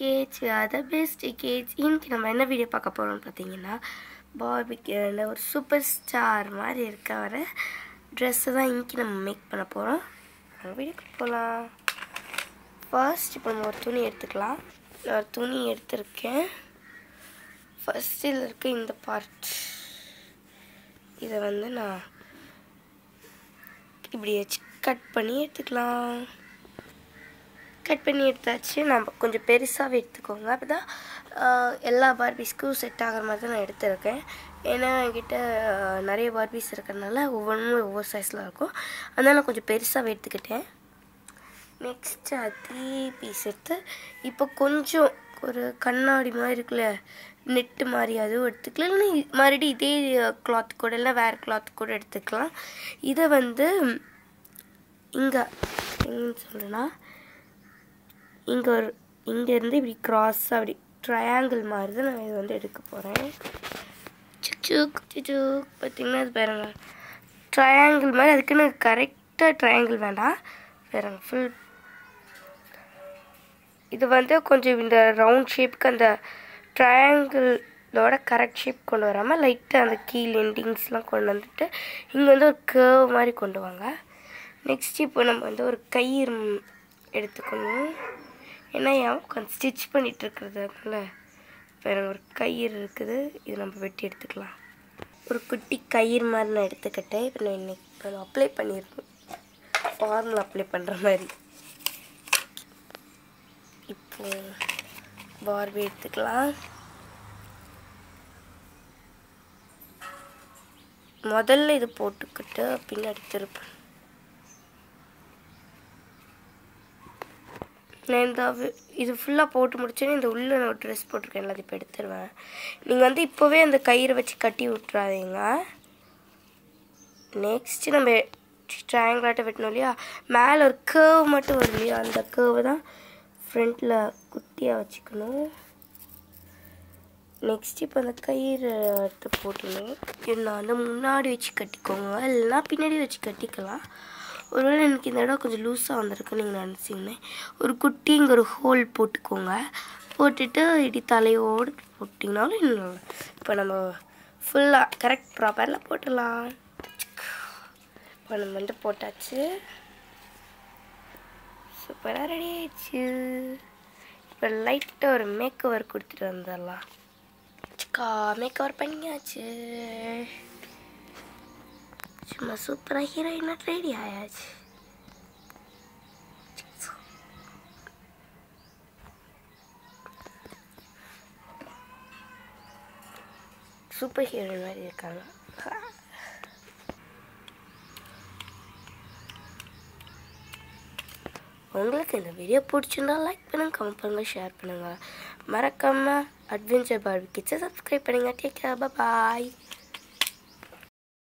Kids the best kids இன்னைக்கு நம்ம என்ன வீடியோ பார்க்க போகிறோம்னு பார்த்தீங்கன்னா பார்பிக்கு ஒரு சூப்பர் ஸ்டார் மாதிரி இருக்க வர ட்ரெஸ்ஸை தான் இன்னைக்கு நம்ம மேக் பண்ண போகிறோம் நம்ம வீடியோக்கு போகலாம் ஃபர்ஸ்ட் இப்போ நம்ம ஒரு துணி எடுத்துக்கலாம். நான் ஒரு துணி எடுத்திருக்கேன். ஃபஸ்ட்டில் இருக்க இந்த பார்ட் இதை வந்து நான் இப்படி வச்சு கட் பண்ணி எடுத்துக்கலாம். கட் பண்ணி எடுத்தாச்சு. நம்ம கொஞ்சம் பெருசாகவே எடுத்துக்கோங்க. அப்போ தான் எல்லா பார்பிஸ்க்கும் செட் ஆகிற மாதிரி தான் நான் எடுத்திருக்கேன். ஏன்னா என்கிட்ட நிறைய பார்பிஸ் இருக்கிறதுனால ஒவ்வொன்றும் ஒவ்வொரு சைஸில் இருக்கும். அதனால் நான் கொஞ்சம் பெருசாகவே எடுத்துக்கிட்டேன். நெக்ஸ்ட் அதே பீஸ் எடுத்து இப்போ கொஞ்சம் ஒரு கண்ணாடி மாதிரி இருக்குல்ல நெட்டு மாதிரி அதுவும் எடுத்துக்கலாம். இல்லைன்னா மறுபடியும் இதே கிளாத் கூட இல்லை வேறு கிளாத் கூட எடுத்துக்கலாம். இதை வந்து இங்கே எங்கன்னு சொல்கிறேன்னா இங்கே ஒரு இங்கேருந்து இப்படி க்ராஸாக அப்படி ட்ரையாங்கிள் மாதிரி தான் நான் இது வந்து எடுக்க போகிறேன் சுக் சுக் பார்த்தீங்கன்னா அது பாருங்க. ட்ரையாங்கிள் மாதிரி அதுக்குன்னு கரெக்டாக ட்ரையாங்கிள் வேண்டாம். பாருங்க ஃபுல் இது வந்து கொஞ்சம் இந்த ரவுண்ட் ஷேப்புக்கு அந்த ட்ரையாங்கிளோட கரெக்ட் ஷேப் கொண்டு வராமல் லைட்டாக அந்த கீழ் எண்டிங்ஸ்லாம் கொண்டு வந்துட்டு இங்கே வந்து ஒரு கேர்வ் மாதிரி கொண்டு வாங்க. நெக்ஸ்ட் இப்போ நம்ம வந்து ஒரு கயிறு எடுத்துக்கணும். ஏன்னா ஏன் உட்காந்து ஸ்டிச் பண்ணிட்டு இருக்கிறதுனால வேற ஒரு கயிறு இருக்குது. இது நம்ம வெட்டி எடுத்துக்கலாம். ஒரு குட்டி கயிறு மாதிரி நான் எடுத்துக்கிட்டேன். இப்போ நான் இன்னைக்கு இப்போ நான் அப்ளை பண்ணியிருக்கேன். ஃபார்மில் அப்ளை பண்ணுற மாதிரி. இப்போ பார்பி எடுத்துக்கலாம். முதல்ல இது போட்டுக்கிட்டு பின்னாடி திருப்பேன் நான் இந்த இது ஃபுல்லாக போட்டு முடிச்சோன்னே இந்த உள்ளே நான் ஒரு ட்ரெஸ் போட்டிருக்கேன். எல்லாத்தையும் இப்போ எடுத்துருவேன். நீங்கள் வந்து இப்போவே அந்த கயிறை வச்சு கட்டி விட்றாதீங்க நெக்ஸ்ட்டு நம்ம ட்ரையாங்கிளாட்ட வெட்டணும் இல்லையா? மேலே ஒரு கேர்வ் மட்டும் வரும் இல்லையா? அந்த கேர்வை தான் ஃப்ரண்ட்டில் குட்டியாக வச்சுக்கணும். நெக்ஸ்ட் இப்போ அந்த கயிறு எடுத்து போட்டுடணும். என்ன நான் வந்து முன்னாடி வச்சு கட்டிக்கோங்க. இல்லைன்னா பின்னாடி வச்சு கட்டிக்கலாம். ஒருவேளை எனக்கு இந்த இடம் கொஞ்சம் லூஸாக வந்திருக்குன்னு நீங்கள் நினச்சிங்கன்னா. ஒரு குட்டி இங்கே ஒரு ஹோல் போட்டுக்கோங்க. போட்டுட்டு இடி தலையோடு போட்டிங்கனாலும் இன்னும் இப்போ நம்ம ஃபுல்லாக கரெக்ட் ப்ராப்பரில் போட்டுடலாம். இப்போ நம்ம வந்து போட்டாச்சு. சூப்பராக ரெடி ஆயிடுச்சு. இப்போ லைட்டாக ஒரு மேக் ஓவர் கொடுத்துட்டு வந்துடலாம். மேக்கவர் மேக் ஓவர் பண்ணியாச்சு. சும்மா சூப்பராக ஹீரோயினாக ரெடி ஆயாச்சு சூப்பர் ஹீரோயின் மாதிரி இருக்காங்க உங்களுக்கு இந்த வீடியோ பிடிச்சிருந்தா லைக் பண்ணுங்க கமெண்ட் பண்ணுங்கள் ஷேர் பண்ணுங்க மறக்காமல் அட்வென்ச்சர் பார்வை கிச்சன் சப்ஸ்கிரைப் பண்ணுங்கள் டேக் கேர் பாய்